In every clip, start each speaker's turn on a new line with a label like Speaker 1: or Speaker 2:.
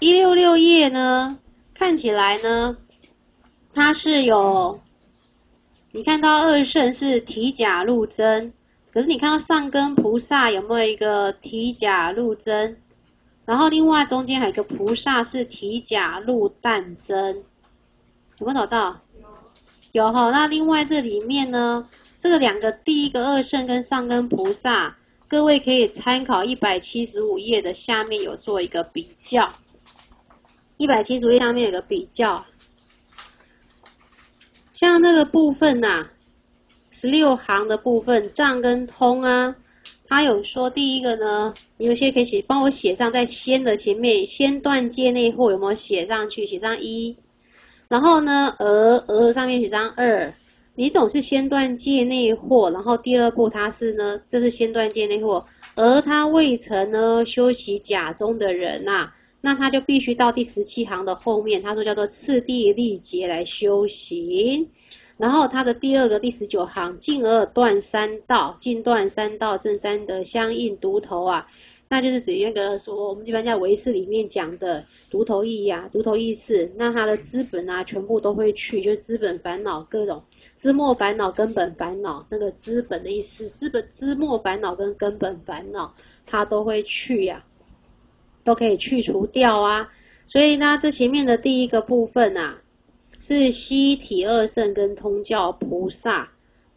Speaker 1: 一六六页呢，看起来呢，它是有，你看到二圣是提甲入真，可是你看到上根菩萨有没有一个提甲入真？然后另外中间还有个菩萨是提甲入淡真，有没有找到？有哈。那另外这里面呢，这个两个第一个二圣跟上根菩萨，各位可以参考一百七十五页的下面有做一个比较。一百七十页上面有个比较，像那个部分呐，十六行的部分，藏跟通啊，他有说第一个呢，你有些可以写，帮我写上在先的前面，先断界内货有没有写上去？写上一，然后呢，而而上面写上二，你总是先断界内货，然后第二步它是呢，这是先断界内货，而他未曾呢修习假中的人呐。那他就必须到第十七行的后面，他说叫做次第历劫来修行。然后他的第二个第十九行，进而断三道，进断三道正三德相应独头啊，那就是指那个说我们一般在唯识里面讲的独头意呀，独头意识。那他的资本啊，全部都会去，就是资本烦恼各种资末烦恼、根本烦恼，那个资本的意思，资本资末烦恼跟根本烦恼，他都会去呀。都可以去除掉啊，所以呢，这前面的第一个部分啊，是西体二圣跟通教菩萨。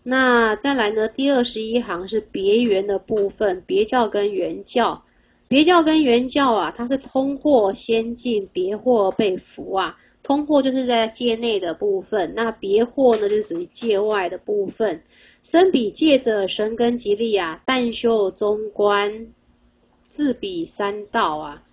Speaker 1: 那再来呢，第二十一行是别圆的部分，别教跟原教，别教跟原教啊，它是通货先进，别货被服啊。通货就是在界内的部分，那别货呢，就是属于界外的部分。生比界者，神根吉利啊，但修中观。自比三道啊，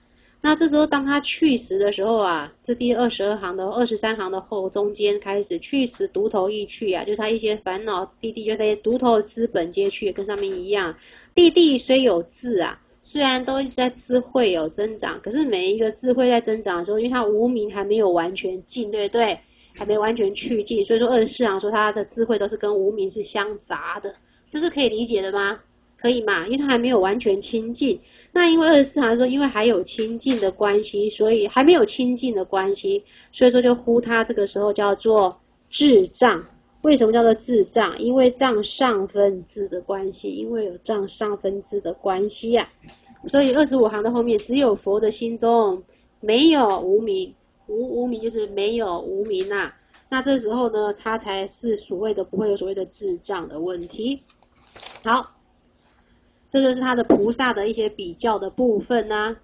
Speaker 1: 那这时候当他去时的时候啊，这第二十二行的二十三行的后中间开始去时独头意去啊，就是他一些烦恼弟弟就那些独头资本皆去，跟上面一样。弟弟虽有智啊，虽然都在智慧有增长，可是每一个智慧在增长的时候，因为他无名还没有完全尽，对不对？还没完全去尽，所以说二十四行说他的智慧都是跟无名是相杂的，这是可以理解的吗？可以嘛？因为他还没有完全清净。那因为二十四行说，因为还有清净的关系，所以还没有清净的关系，所以说就呼他这个时候叫做智障。为什么叫做智障？因为障上分智的关系，因为有障上分智的关系呀。所以二十五行的后面只有佛的心中没有无名，无无名就是没有无名呐。那这时候呢，他才是所谓的不会有所谓的智障的问题。好。这就是他的菩萨的一些比较的部分呢。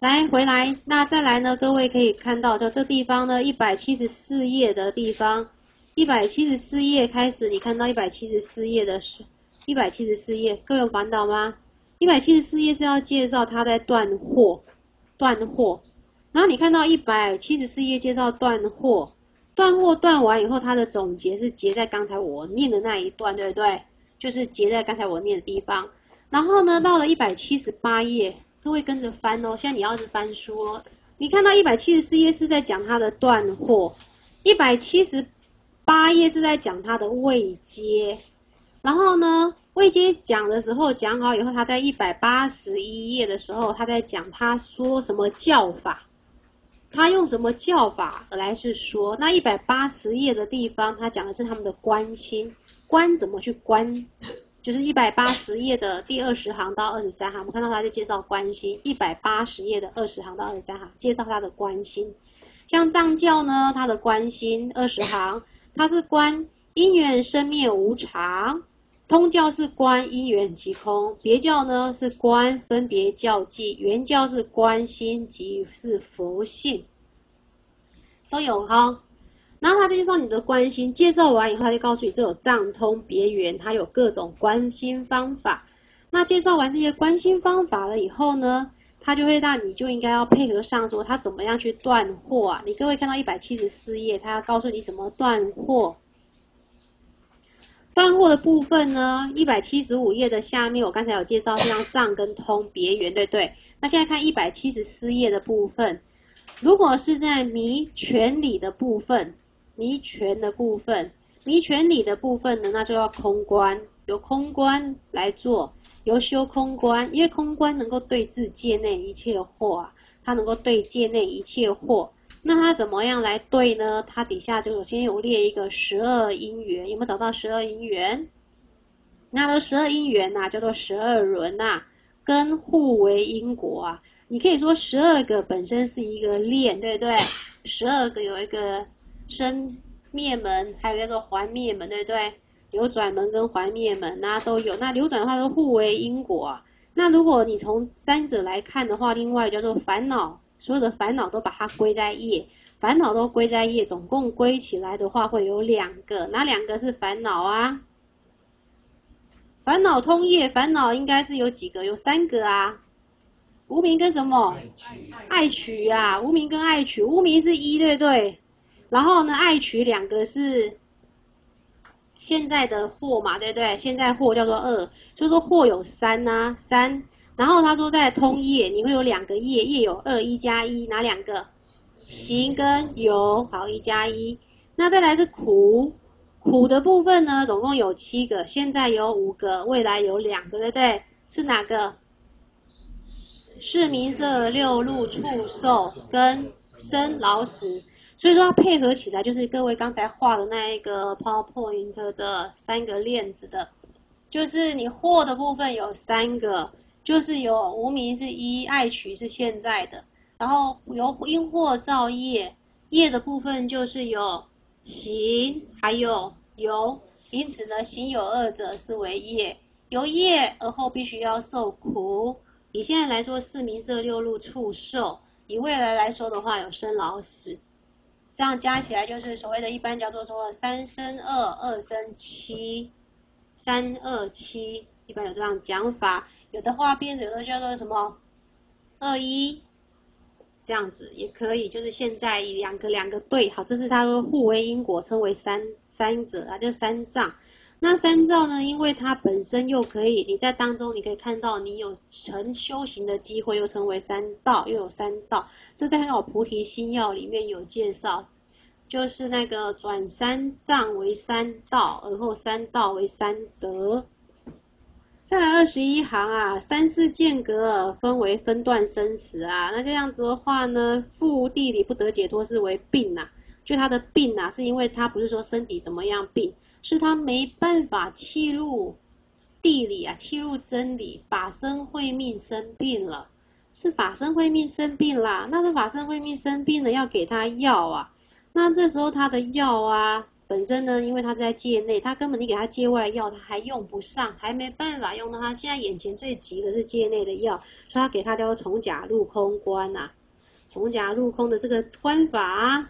Speaker 1: 来，回来，那再来呢？各位可以看到，在这地方呢，一百七十四页的地方，一百七十四页开始，你看到一百七十四页的是，一百七十四页，各位有烦恼吗？一百七十四页是要介绍他在断货，断货。然后你看到一百七十四页介绍断货，断货断完以后，它的总结是结在刚才我念的那一段，对不对？就是结在刚才我念的地方，然后呢，到了一百七十八页，各位跟着翻哦。现在你要是翻书哦，你看到一百七十四页是在讲它的断货，一百七十八页是在讲它的未接，然后呢，未接讲的时候讲好以后，他在一百八十一页的时候，他在讲他说什么教法，他用什么教法来是说，那一百八十页的地方，他讲的是他们的关心。观怎么去观，就是一百八十页的第二十行到二十三行，我们看到他在介绍观心。一百八十页的二十行到二十三行，介绍他的观心。像藏教呢，他的观心二十行，他是观因缘生灭无常；通教是观因缘即空；别教呢是观分别教计；原教是观心即是佛性，都有哈。然后他介绍你的关心，介绍完以后，他就告诉你这有藏通别圆，它有各种关心方法。那介绍完这些关心方法了以后呢，他就会让你就应该要配合上说他怎么样去断货啊？你各位看到一百七十四页，他要告诉你怎么断货。断货的部分呢，一百七十五页的下面，我刚才有介绍像藏跟通别圆，对不对？那现在看一百七十四页的部分，如果是在迷权理的部分。迷权的部分，迷权理的部分呢，那就要空观，由空观来做，由修空观，因为空观能够对治界内一切的惑啊，它能够对界内一切惑。那它怎么样来对呢？它底下就先有列一个十二因缘，有没有找到十二因缘？那这十二因缘呐，叫做十二轮呐，跟互为因果啊。你可以说十二个本身是一个链，对不对？十二个有一个生灭门，还有叫做还灭门，对不对？流转门跟还灭门呐都有。那流转的话都互为因果啊。那如果你从三者来看的话，另外叫做烦恼。所有的烦恼都把它归在业，烦恼都归在业，总共归起来的话会有两个，哪两个是烦恼啊？烦恼通业，烦恼应该是有几个？有三个啊。无名跟什么？爱取啊，无名跟爱取，无名是一对对，然后呢，爱取两个是现在的货嘛，对不对？现在货叫做二，所以说货有三呐，三。然后他说，在通业，你会有两个业，业有二一加一，哪两个？行跟有，好一加一。那再来是苦，苦的部分呢，总共有七个，现在有五个，未来有两个，对不对？是哪个？是名色六路触受跟生老死。所以说要配合起来，就是各位刚才画的那一个 PowerPoint 的三个链子的，就是你货的部分有三个。就是有无名是一，爱取是现在的，然后由因祸造业，业的部分就是有行还有由，因此呢，行有二者是为业，由业而后必须要受苦。以现在来说，四名色六路畜兽；以未来来说的话，有生老死，这样加起来就是所谓的一般叫做说三生二，二生七，三二七，一般有这样讲法。有的画边有的叫做什么二一，这样子也可以，就是现在以两个两个对，好，这是他说互为因果，称为三三者啊，就是三藏。那三藏呢，因为它本身又可以，你在当中你可以看到你有成修行的机会，又称为三道，又有三道。这在那菩提心要里面有介绍，就是那个转三藏为三道，而后三道为三德。再来二十一行啊，三世间隔分为分段生死啊，那这样子的话呢，复地理不得解脱是为病呐，就他的病呐，是因为他不是说身体怎么样病，是他没办法契入地理啊，契入真理，法身慧命生病了，是法身慧命生病啦，那是法身慧命生病了，要给他药啊，那这时候他的药啊。本身呢，因为他在界内，他根本你给他界外药，他还用不上，还没办法用到。他现在眼前最急的是界内的药，所以他给他叫做从甲入空关呐，从甲入空的这个关法。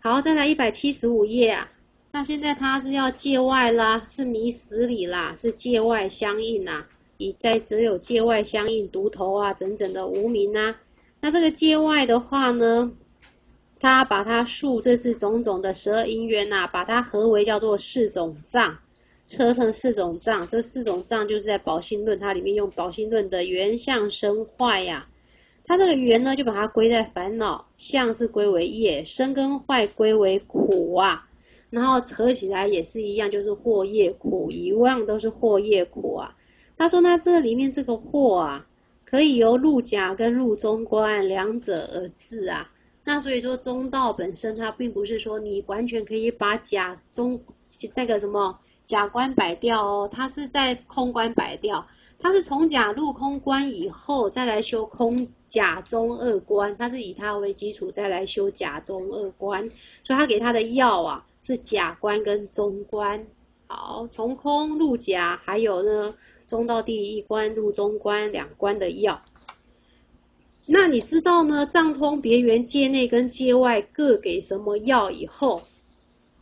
Speaker 1: 好，再来一百七十五页啊，那现在他是要界外啦，是迷死里啦，是界外相应呐，以在只有界外相应，独头啊，整整的无名呐。那这个界外的话呢？他把它数，这是种种的十二因缘呐，把它合为叫做四种障，车成四种障。这四种障就是在宝心论它里面用宝心论的缘相生坏呀。它这个缘呢，就把它归在烦恼，相是归为业，生跟坏归为苦啊。然后扯起来也是一样，就是祸业苦，一样都是祸业苦啊。他说那这里面这个祸啊，可以由入甲跟入中观两者而治啊。那所以说中道本身它并不是说你完全可以把假中那个什么假观摆掉哦，它是在空观摆掉，它是从假入空观以后再来修空假中二观，它是以它为基础再来修假中二观，所以他给他的药啊是假观跟中观，好，从空入假，还有呢中到第一关入中关两关的药。那你知道呢？藏通别圆界内跟界外各给什么药以后，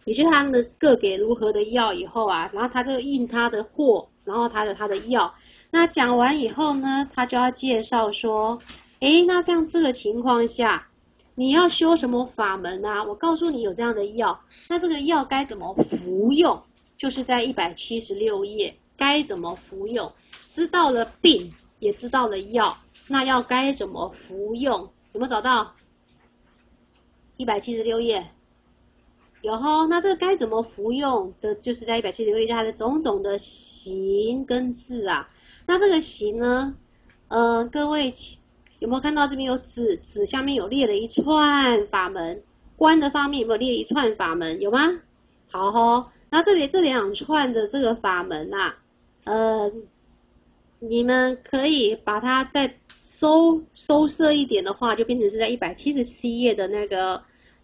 Speaker 1: 也就他们各给如何的药以后啊，然后他就印他的货，然后他的他的药。那讲完以后呢，他就要介绍说，诶，那这样这个情况下，你要修什么法门啊？我告诉你有这样的药，那这个药该怎么服用？就是在一百七十六页该怎么服用？知道了病，也知道了药。那要该怎么服用？有没有找到？一百七十六页，有哈。那这个该怎么服用的，就是在一百七十六页它的种种的形跟字啊。那这个形呢，呃，各位有没有看到这边有子？子下面有列了一串法门。关的方面有没有列一串法门？有吗？好吼，那这里这两串的这个法门呐，呃，你们可以把它再收收摄一点的话，就变成是在一百七十七页的那个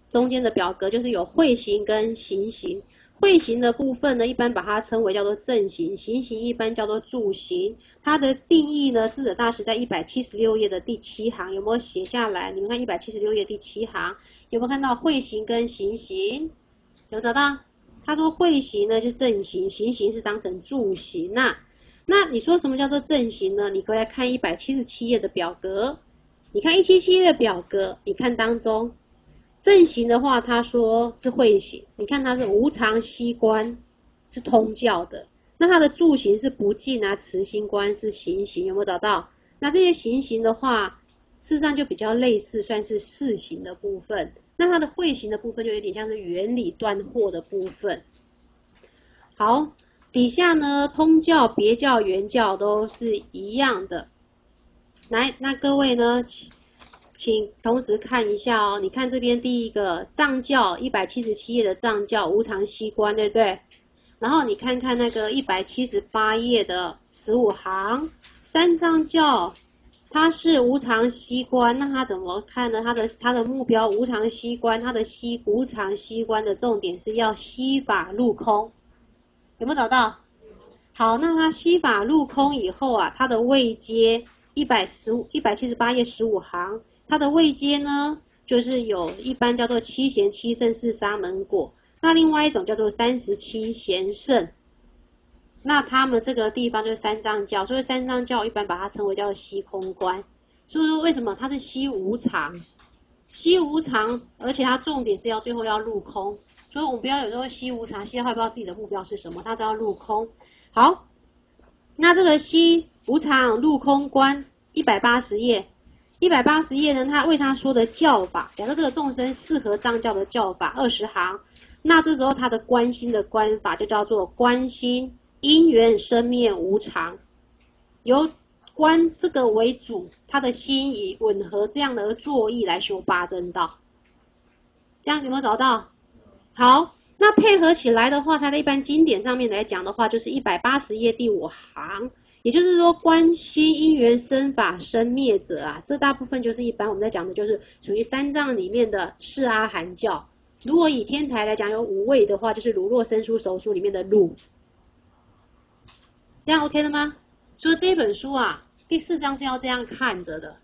Speaker 1: 中间的表格，就是有会形跟行形。会形的部分呢，一般把它称为叫做正形，行形一般叫做助形。它的定义呢，智者大师在一百七十六页的第七行有没有写下来？你们看一百七十六页第七行有没有看到会形跟行形？有找到？他说会形呢是正形，行形是当成助形呐。那你说什么叫做正形呢？你可以来看一百七十七页的表格，你看一七七页的表格，你看当中。正行的话，他说是会行，你看它是无常息观，是通教的。那它的助行是不进啊，慈心观是行行，有没有找到？那这些行行的话，事实上就比较类似，算是四行的部分。那它的会行的部分就有点像是原理断惑的部分。好，底下呢，通教、别教、原教都是一样的。来，那各位呢？请同时看一下哦，你看这边第一个藏教一百七十七页的藏教无常西观，对不对？然后你看看那个一百七十八页的十五行三藏教，它是无常西观，那它怎么看呢？它的它的目标无常西观，它的西无常西观的重点是要西法入空，有没有找到？好，那它西法入空以后啊，它的位阶一百十五一百七十八页十五行。它的位阶呢，就是有一般叫做七贤七圣四沙门果，那另外一种叫做三十七贤圣。那他们这个地方就是三藏教，所以三藏教一般把它称为叫做西空观。所以说为什么它是西无常？西无常，而且它重点是要最后要入空。所以我们不要有时候西无常，现在还不知道自己的目标是什么，它是要入空。好，那这个西无常入空观一百八十页。一百八十页呢，他为他说的教法，假设这个众生适合藏教的教法二十行，那这时候他的观心的观法就叫做观心因缘生灭无常，由观这个为主，他的心以吻合这样的作意来修八正道，这样有没有找到？好，那配合起来的话，它的一般经典上面来讲的话，就是一百八十页第五行。也就是说，关心因缘生法生灭者啊，这大部分就是一般我们在讲的，就是属于三藏里面的四阿含教。如果以天台来讲，有五位的话，就是如若生疏手书里面的汝。这样 OK 了吗？所以这本书啊，第四章是要这样看着的，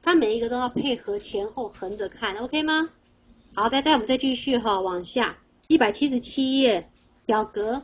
Speaker 1: 它每一个都要配合前后横着看，OK 吗？好，再再我们再继续哈，往下一百七十七页表格。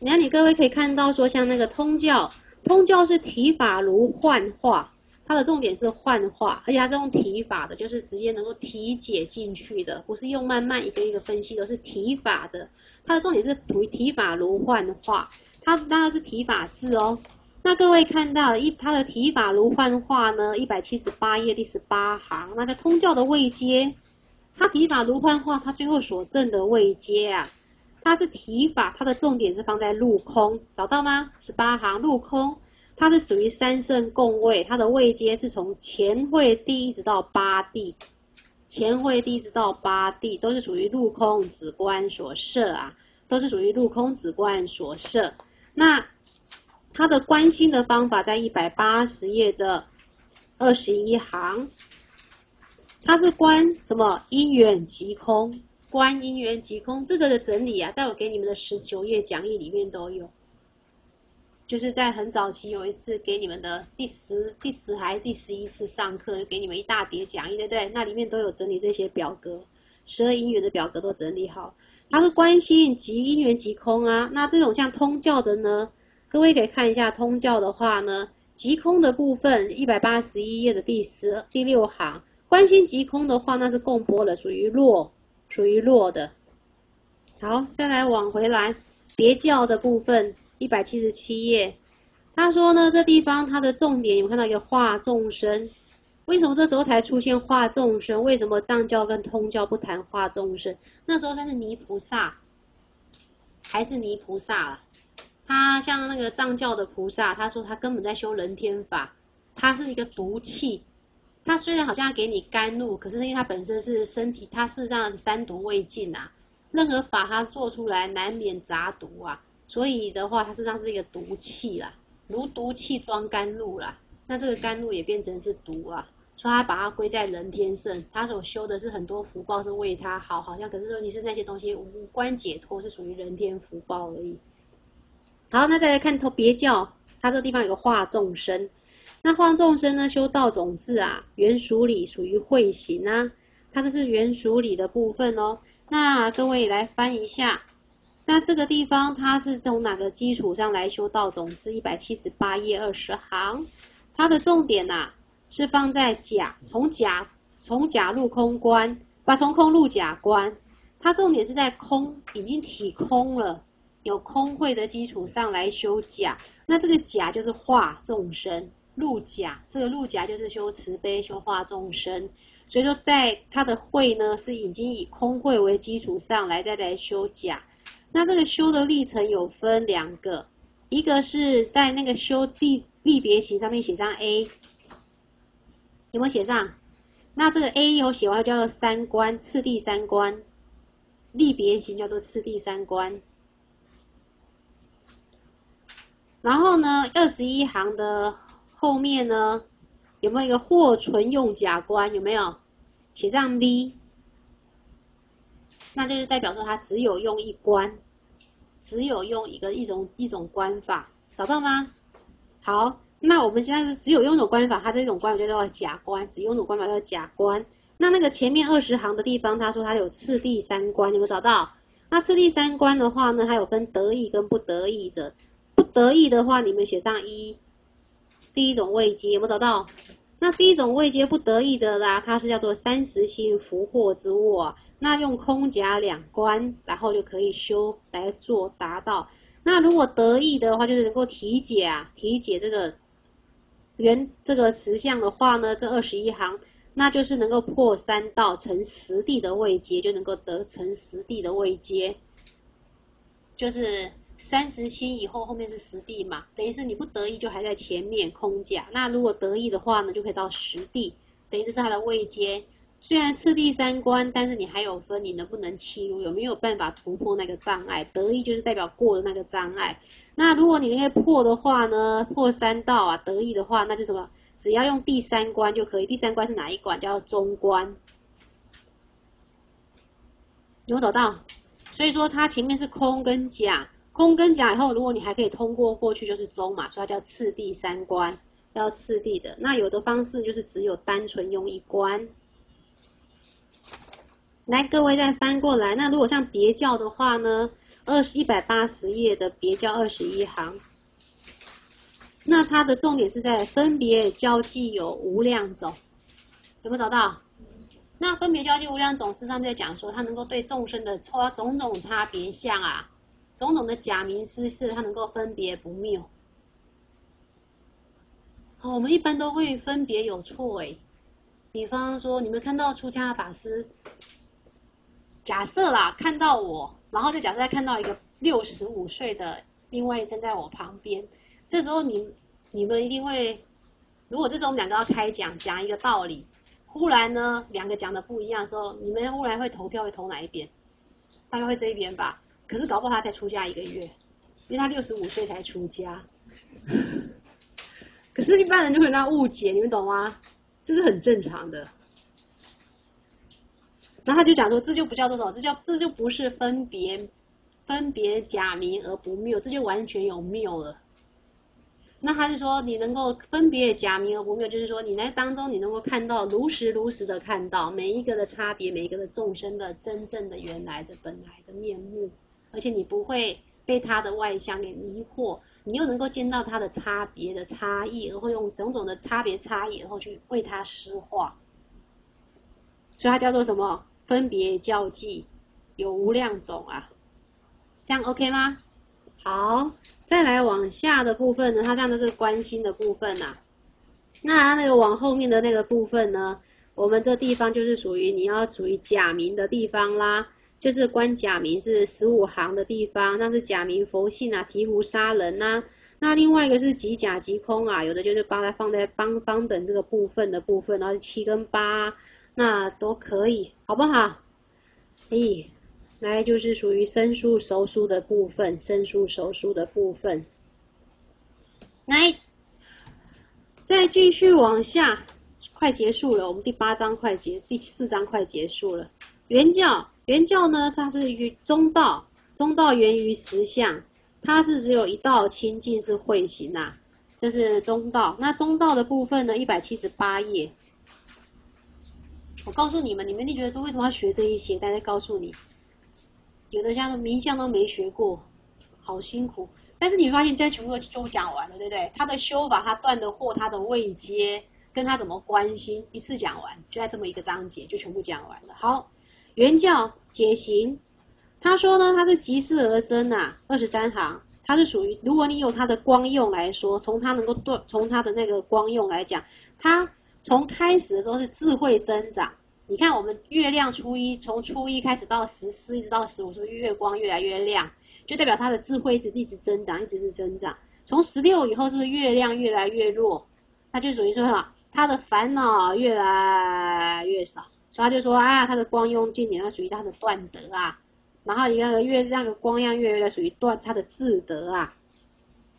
Speaker 1: 你看，你各位可以看到，说像那个通教，通教是提法如幻化，它的重点是幻化，而且它是用提法的，就是直接能够提解进去的，不是用慢慢一个一个分析，而是提法的。它的重点是提提法如幻化，它当然是提法字哦。那各位看到一它的提法如幻化呢，一百七十八页第十八行，那个通教的位阶，它提法如幻化，它最后所证的位阶啊。它是提法，它的重点是放在入空，找到吗？十八行入空，它是属于三圣共位，它的位阶是从前会地一直到八地，前会地一直到八地都是属于入空子观所设啊，都是属于入空子观所设。那它的观心的方法在一百八十页的二十一行，它是观什么？因缘即空。观因缘即空这个的整理啊，在我给你们的十九页讲义里面都有，就是在很早期有一次给你们的第十、第十还是第十一次上课，给你们一大叠讲义，对不对？那里面都有整理这些表格，十二因缘的表格都整理好。它是观心即因缘即空啊。那这种像通教的呢，各位可以看一下通教的话呢，即空的部分一百八十一页的第十第六行，观心即空的话，那是共波了，属于弱。属于弱的，好，再来往回来，别教的部分一百七十七页，他说呢，这地方它的重点有看到一个化众生，为什么这时候才出现化众生？为什么藏教跟通教不谈化众生？那时候他是泥菩萨，还是泥菩萨了？他像那个藏教的菩萨，他说他根本在修人天法，他是一个毒气。它虽然好像要给你甘露，可是因为它本身是身体，它事实上是三毒未尽啊。任何法它做出来难免杂毒啊，所以的话，它实际上是一个毒气啦，如毒气装甘露啦。那这个甘露也变成是毒啊，所以他把它归在人天圣，他所修的是很多福报是为他好，好像可是说你是那些东西无关解脱，是属于人天福报而已。好，那再来看头别教，它这个地方有个化众生。那化众生呢？修道种子啊，原属理属于慧行啊，它这是原属理的部分哦。那各位来翻一下，那这个地方它是从哪个基础上来修道种子？一百七十八页二十行，它的重点呐是放在甲，从甲从甲入空观，把从空入假观，它重点是在空已经体空了，有空慧的基础上来修假，那这个假就是化众生。入甲，这个入甲就是修慈悲、修化众生，所以说在他的慧呢，是已经以空慧为基础上来再来修甲。那这个修的历程有分两个，一个是在那个修地立别行上面写上 A，有没有写上？那这个 A 有写完叫做三观，次第三观，立别行叫做次第三观。然后呢，二十一行的。后面呢，有没有一个或存用假观？有没有写上 V？那就是代表说它只有用一关，只有用一个一种一种关法，找到吗？好，那我们现在是只有用一种关法，它这种关法就叫做假关，只用一种关法叫做假关。那那个前面二十行的地方，他说它有次第三关，有没有找到？那次第三关的话呢，它有分得意跟不得意者。不得意的话，你们写上一。第一种位阶有没有找到？那第一种位阶不得意的啦，它是叫做三十心福祸之物。那用空假两关，然后就可以修来做达到。那如果得意的话，就是能够体解啊，体解这个原这个实相的话呢，这二十一行，那就是能够破三道成实地的位阶，就能够得成实地的位阶，就是。三十心以后，后面是实地嘛，等于是你不得意就还在前面空甲。那如果得意的话呢，就可以到实地，等于这是它的位阶。虽然次第三关，但是你还有分，你能不能欺入，有没有办法突破那个障碍？得意就是代表过了那个障碍。那如果你那个破的话呢，破三道啊，得意的话，那就什么？只要用第三关就可以。第三关是哪一关？叫中关。有没有找到？所以说它前面是空跟假。空跟假以后，如果你还可以通过过去，就是中嘛，所以它叫次第三关，要次第的。那有的方式就是只有单纯用一关。来，各位再翻过来。那如果像别教的话呢，二十一百八十页的别教二十一行，那它的重点是在分别交际有无量种，有没有找到？那分别交际无量种，事实上在讲说，它能够对众生的差种种差别相啊。种种的假名思事，它能够分别不谬。好，我们一般都会分别有错诶。比方说，你们看到出家法师，假设啦，看到我，然后就假设再看到一个六十五岁的另外站在我旁边，这时候你你们一定会，如果这时候我们两个要开讲讲一个道理，忽然呢两个讲的不一样的时候，你们忽然会投票会投哪一边？大概会这一边吧。可是搞不好他才出家一个月，因为他六十五岁才出家。可是，一般人就会让误解，你们懂吗？这是很正常的。然后他就讲说，这就不叫做什么，这叫这就不是分别分别假名而不谬，这就完全有谬了。那他就说，你能够分别假名而不谬，就是说你在当中你能够看到如实如实的看到每一个的差别，每一个的众生的真正的原来的本来的面目。而且你不会被他的外相给迷惑，你又能够见到他的差别的差异，而会用种种的差别差异，然后去为他施化。所以它叫做什么？分别教计有无量种啊，这样 OK 吗？好，再来往下的部分呢，它这样的这个关心的部分呐，那它那个往后面的那个部分呢，我们这地方就是属于你要属于假名的地方啦。就是关假名是十五行的地方，那是假名佛性啊，醍醐杀人呐。那另外一个是即假即空啊，有的就是把它放在方方等这个部分的部分，然后七跟八，那都可以，好不好？咦，来就是属于生疏熟疏的部分，生疏熟疏的部分。来，再继续往下，快结束了，我们第八章快结，第四章快结束了。原教，原教呢，它是于中道，中道源于实相，它是只有一道清净是慧行呐，这是中道。那中道的部分呢，一百七十八页。我告诉你们，你们一定觉得说为什么要学这一些？大家告诉你，有的像名相都没学过，好辛苦。但是你发现这全部都讲完了，对不对？他的修法，他断的惑，他的位阶，跟他怎么关心，一次讲完，就在这么一个章节就全部讲完了。好。原教解行，他说呢，他是即事而增呐，二十三行，它是属于，如果你有它的光用来说，从它能够对，从它的那个光用来讲，它从开始的时候是智慧增长。你看我们月亮初一，从初一开始到十四，一直到十五，是不是月光越来越亮？就代表它的智慧一直一直增长，一直是增长。从十六以后，是不是月亮越来越弱？它就属于说哈，它的烦恼越来越少。所以他就说啊，他的光用尽点，它属于他的断德啊。然后你那个月亮的光亮越来越属于断他的智德啊。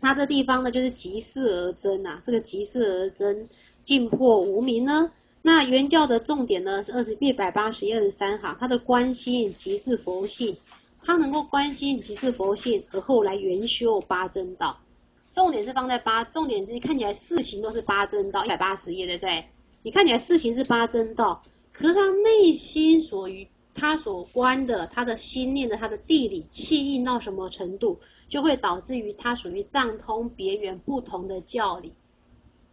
Speaker 1: 他这地方呢，就是即事而增啊。这个即事而增，尽破无明呢。那原教的重点呢是二十一百八十一二十三行，他的关心即是佛性，他能够关心即是佛性，而后来圆修八真道。重点是放在八，重点是看起来事情都是八真道，一百八十页对不对？你看起来事情是八真道。可是他内心所与他所观的，他的心念的，他的地理气应到什么程度，就会导致于他属于藏通别圆不同的教理，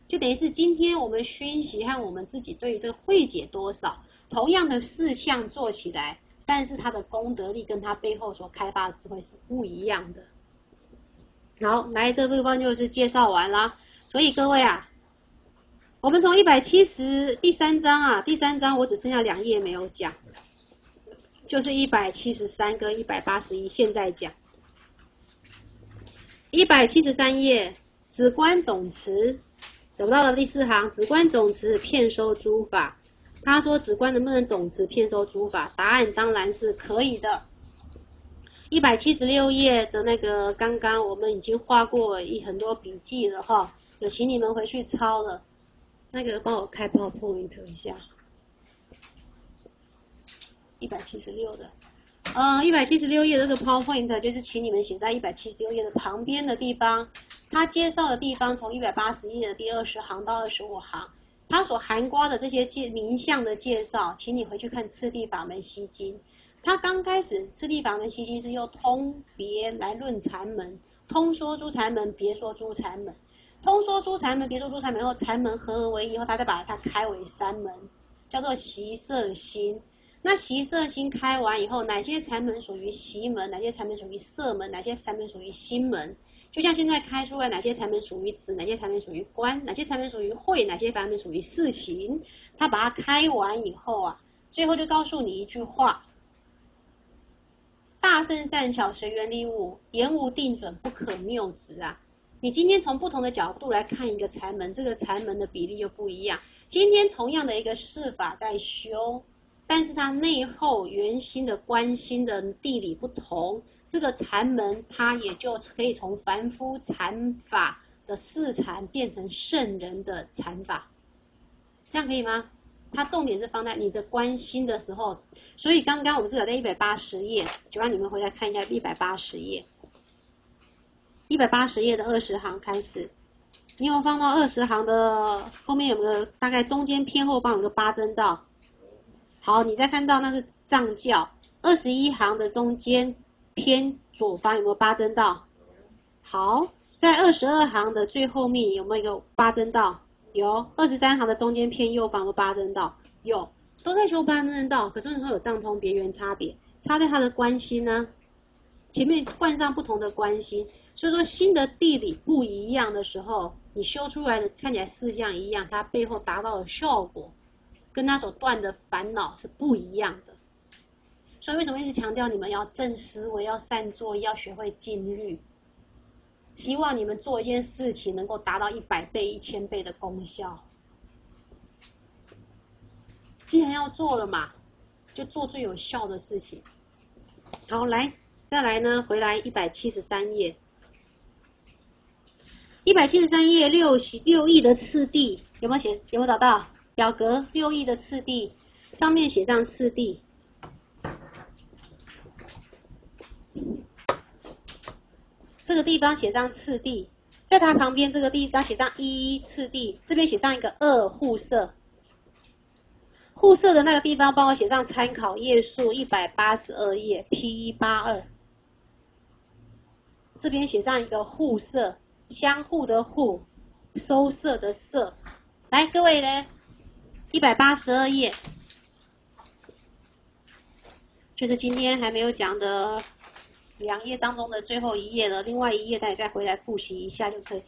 Speaker 1: 就等于是今天我们熏习和我们自己对于这个慧解多少，同样的事项做起来，但是他的功德力跟他背后所开发的智慧是不一样的。好，来这部分就是介绍完了，所以各位啊。我们从一百七十第三章啊，第三章我只剩下两页没有讲，就是一百七十三跟一百八十一，现在讲。一百七十三页，止观总持，走到了第四行，止观总持骗收诸法。他说止观能不能总持骗收诸法？答案当然是可以的。一百七十六页的那个，刚刚我们已经画过一很多笔记了哈，有请你们回去抄了。那个帮我开 PowerPoint 一下，一百七十六的，呃，一百七十六页这个 PowerPoint 就是请你们写在一百七十六页的旁边的地方。它介绍的地方从一百八十页的第二十行到二十五行，它所含瓜的这些介名相的介绍，请你回去看《次第法门西经》。它刚开始《次第法门西经》是用通别来论禅门，通说诸禅门，别说诸禅门。通说诸禅门，别说诸禅门后，禅门合而为一后，他再把它开为三门，叫做习色心。那习色心开完以后，哪些禅门属于习门？哪些禅门属于色门？哪些禅门属于心门？就像现在开出来，哪些禅门属于止？哪些禅门属于观？哪些禅门属于会？哪些禅门属于事行？他把它开完以后啊，最后就告诉你一句话：大圣善巧随缘利物，言无定准，不可谬执啊。你今天从不同的角度来看一个禅门，这个禅门的比例又不一样。今天同样的一个事法在修，但是它内后圆心的关心的地理不同，这个禅门它也就可以从凡夫禅法的四禅变成圣人的禅法，这样可以吗？它重点是放在你的关心的时候，所以刚刚我们是在一百八十页，就让你们回来看一下一百八十页。一百八十页的二十行开始，你有放到二十行的后面有没有？大概中间偏后方有个八真道。好，你再看到那是藏教。二十一行的中间偏左方有没有八真道？好，在二十二行的最后面有没有一个八真道？有。二十三行的中间偏右方有八真道？有，都在修八真道。可是为什么有藏通别圆差别？差在它的关心呢？前面冠上不同的关心。所以说，新的地理不一样的时候，你修出来的看起来事项一样，它背后达到的效果，跟它所断的烦恼是不一样的。所以为什么一直强调你们要正思维，要善作，要学会禁律？希望你们做一件事情能够达到一百倍、一千倍的功效。既然要做了嘛，就做最有效的事情。好，来，再来呢，回来一百七十三页，一百七十三页六六亿的次第有没有写？有没有找到表格？六亿的次第上面写上次第。这个地方写上次第，在它旁边这个地方写上一次第，这边写上一个二互色。互色的那个地方帮我写上参考页数一百八十二页 P 一八二。这边写上一个互色，相互的互，收色的色。来，各位呢，一百八十二页，就是今天还没有讲的。两页当中的最后一页了，另外一页大家再回来复习一下就可以。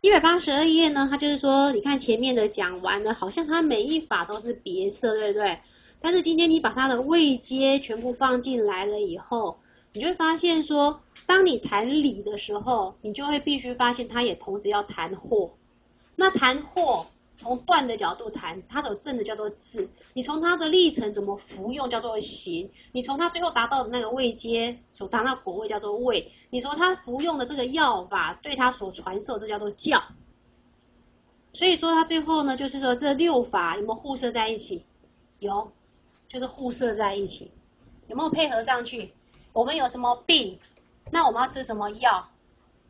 Speaker 1: 一百八十二页呢，它就是说，你看前面的讲完了，好像它每一法都是别色，对不对？但是今天你把它的位阶全部放进来了以后，你就会发现说，当你谈理的时候，你就会必须发现它也同时要谈货。那谈货。从断的角度谈，它有正的叫做字，你从它的历程怎么服用叫做行，你从它最后达到的那个位阶所达到果位叫做位，你说它服用的这个药法对它所传授这叫做教。所以说它最后呢，就是说这六法有没有互射在一起？有，就是互射在一起，有没有配合上去？我们有什么病，那我们要吃什么药？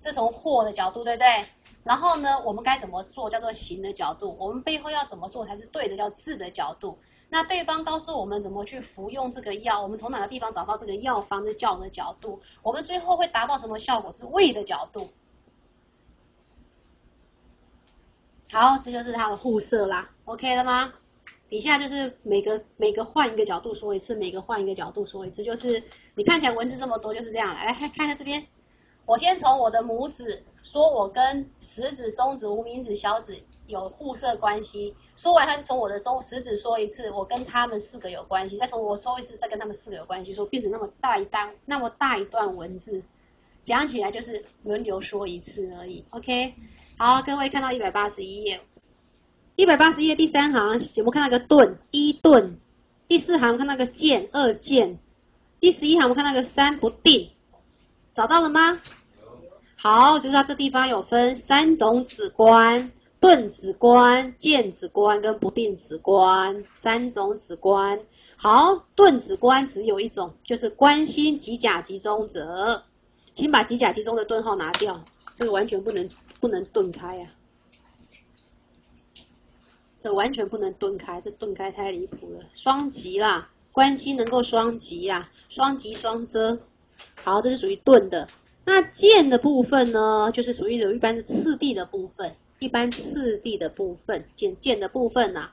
Speaker 1: 这从货的角度，对不对？然后呢，我们该怎么做？叫做行的角度。我们背后要怎么做才是对的？叫治的角度。那对方告诉我们怎么去服用这个药，我们从哪个地方找到这个药方的教的角度？我们最后会达到什么效果？是胃的角度。好，这就是它的互色啦。OK 了吗？底下就是每个每个换一个角度说一次，每个换一个角度说一次。就是你看起来文字这么多，就是这样。来，看看下这边。我先从我的拇指说，我跟食指、中指、无名指、小指有互射关系。说完，他是从我的中食指说一次，我跟他们四个有关系。再从我说一次，再跟他们四个有关系，说变成那么大一段、那么大一段文字，讲起来就是轮流说一次而已。OK，好，各位看到一百八十一页，一百八十页第三行有没有看到个盾一盾？第四行看到个见二见，第十一行我们看到个三不定。找到了吗？好，就是它这地方有分三种子观：盾子观、见子观跟不定子观。三种子观。好，盾子观只有一种，就是关心极甲集中者。请把极甲集中的顿号拿掉，这个完全不能不能顿开呀！这完全不能顿开，这顿开太离谱了。双极啦，关心能够双极啦，双极双遮。好，这是属于钝的。那剑的部分呢，就是属于有一般的次第的部分，一般次第的部分，剑剑的部分呐，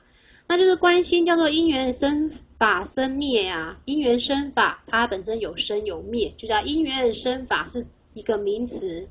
Speaker 1: 那就是关心叫做因缘生法生灭呀。因缘生法，它本身有生有灭，就叫因缘生法是一个名词。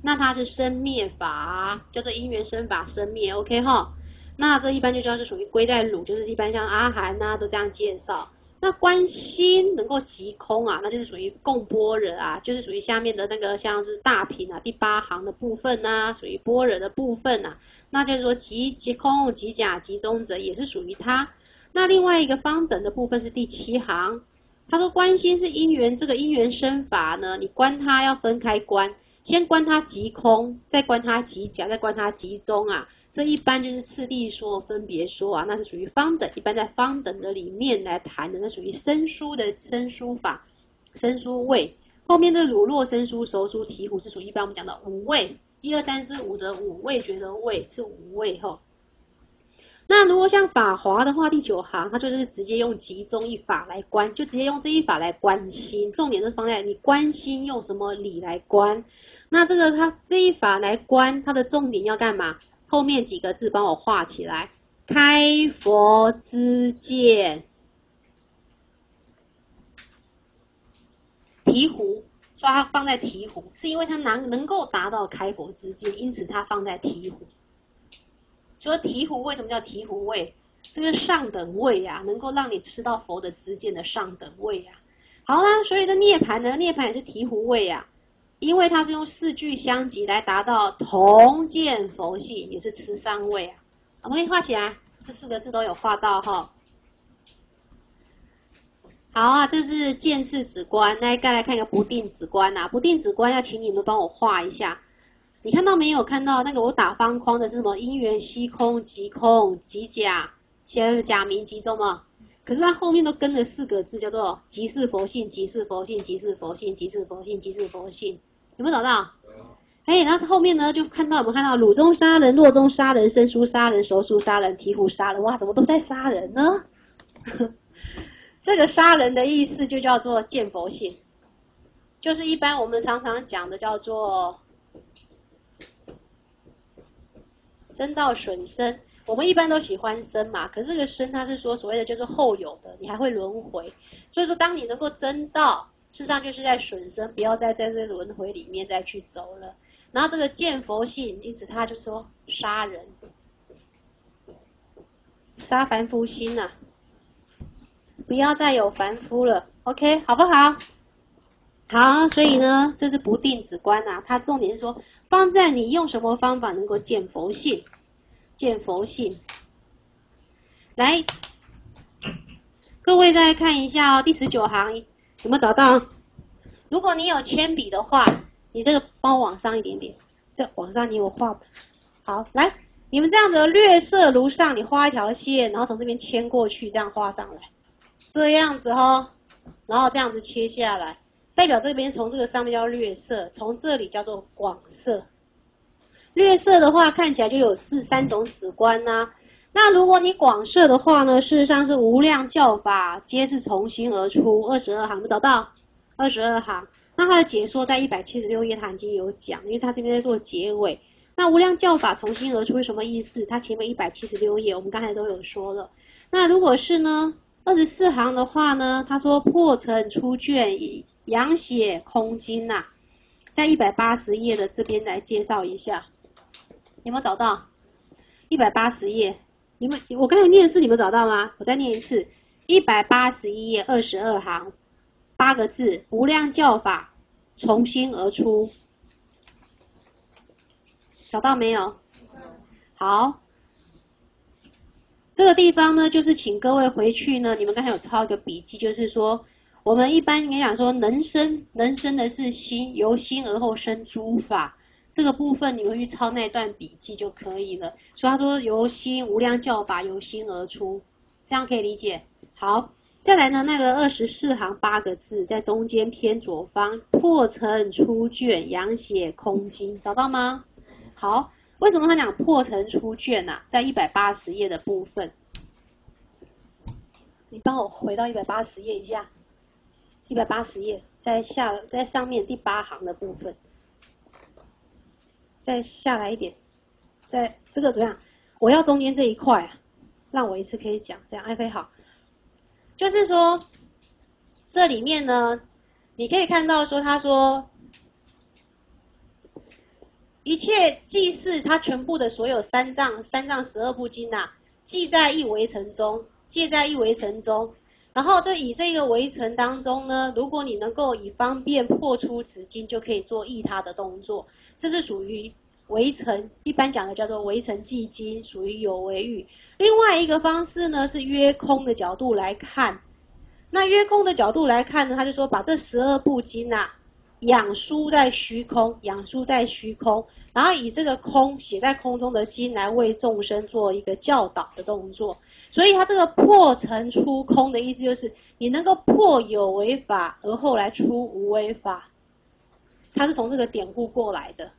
Speaker 1: 那它是生灭法，叫做因缘生法生灭。OK 哈，那这一般就叫是属于归在鲁，就是一般像阿含呐都这样介绍。那观心能够即空啊，那就是属于共般若啊，就是属于下面的那个像是大品啊，第八行的部分呐，属于般若的部分呐。那就是说即即空即假即中者也是属于它。那另外一个方等的部分是第七行，他说观心是因缘，这个因缘生法呢，你观它要分开观，先观它即空，再观它即假，再观它即中啊。这一般就是次第说、分别说啊，那是属于方等。一般在方等的里面来谈的，那属于生疏的生疏法、生疏位。后面的乳酪生疏、熟疏、醍醐是属于一般我们讲的五味，一二三四五的五味觉得味是五味哈。那如果像法华的话，第九行它就是直接用集中一法来观，就直接用这一法来观心。重点是放在你观心用什么理来观。那这个它这一法来观，它的重点要干嘛？后面几个字帮我画起来，开佛之见。醍醐抓放在醍醐，是因为它能能够达到开佛之见，因此它放在醍醐。说醍醐为什么叫醍醐位？这个上等位呀，能够让你吃到佛的之见的上等位呀。好啦，所以的涅盘呢，涅盘也是醍醐位呀。因为它是用四句相集来达到同见佛性，也是持三位啊。我们可以画起来，这四个字都有画到哈。好啊，这是见次止观，那再来看一个不定止观呐。不定止观要请你们帮我画一下，你看到没有？看到那个我打方框的是什么？因缘虚空即空即假，先假名即中嘛。可是它后面都跟了四个字，叫做即是佛性，即是佛性，即是佛性，即是佛性，即是佛性。有没有找到？哎，然后后面呢就看到我们看到鲁中杀人，洛中杀人，生疏杀人，熟疏杀人，醍醐杀人。哇，怎么都在杀人呢？这个杀人的意思就叫做见佛性，就是一般我们常常讲的叫做真道损身。我们一般都喜欢生嘛，可是这个生它是说所谓的就是后有的，你还会轮回。所以说，当你能够真道，事实上就是在损身，不要再在这轮回里面再去走了。然后这个见佛性，因此他就说杀人，杀凡夫心呐。不要再有凡夫了，OK，好不好？好，所以呢，这是不定止观呐。它重点是说，放在你用什么方法能够见佛性，见佛性。来，各位再看一下哦，第十九行有没有找到？如果你有铅笔的话，你这个帮我往上一点点，这往上你有画。好，来，你们这样子略色如上，你画一条线，然后从这边牵过去，这样画上来。这样子哈，然后这样子切下来，代表这边从这个上面叫略色，从这里叫做广色。略色的话，看起来就有四三种止观呐。那如果你广设的话呢，事实上是无量教法皆是从心而出。二十二行没找到？二十二行，那它的解说在一百七十六页它已经有讲，因为它这边在做结尾。那无量教法从心而出是什么意思？它前面一百七十六页我们刚才都有说了。那如果是呢？二十四行的话呢，他说破尘出卷，养血空经呐，在一百八十页的这边来介绍一下，有没有找到？一百八十页，你们我刚才念的字你们找到吗？我再念一次，一百八十一页二十二行，八个字，无量教法从心而出，找到没有？好。这个地方呢，就是请各位回去呢，你们刚才有抄一个笔记，就是说，我们一般应该讲说，能生能生的是心，由心而后生诸法，这个部分你们去抄那段笔记就可以了。所以他说，由心无量教法由心而出，这样可以理解。好，再来呢，那个二十四行八个字，在中间偏左方，破尘出卷，养血空经，找到吗？好。为什么他讲破尘出卷呢？在一百八十页的部分，你帮我回到一百八十页一下，一百八十页在下在上面第八行的部分，再下来一点，在这个怎么样？我要中间这一块，让我一次可以讲，这样 OK 好。就是说，这里面呢，你可以看到说，他说。一切祭祀他全部的所有三藏、三藏十二部经呐，记在一围城中，记在一围城中。然后这以这个围城当中呢，如果你能够以方便破出此经，就可以做益他的动作。这是属于围城，一般讲的叫做围城记经，属于有为语。另外一个方式呢，是约空的角度来看。那约空的角度来看呢，他就说把这十二部经呐。养书在虚空，养书在虚空，然后以这个空写在空中的经来为众生做一个教导的动作。所以它这个破尘出空的意思就是，你能够破有为法，而后来出无为法。它是从这个典故过来的。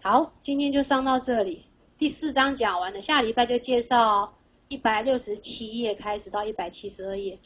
Speaker 1: 好，今天就上到这里，第四章讲完了，下礼拜就介绍一百六十七页开始到一百七十二页。